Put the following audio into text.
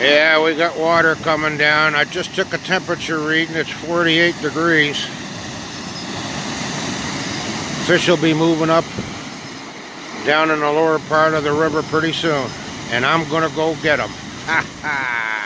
Yeah, we got water coming down. I just took a temperature reading. It's 48 degrees. Fish will be moving up down in the lower part of the river pretty soon. And I'm going to go get them. Ha ha!